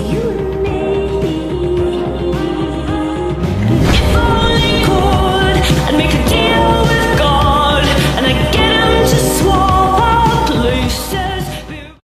you.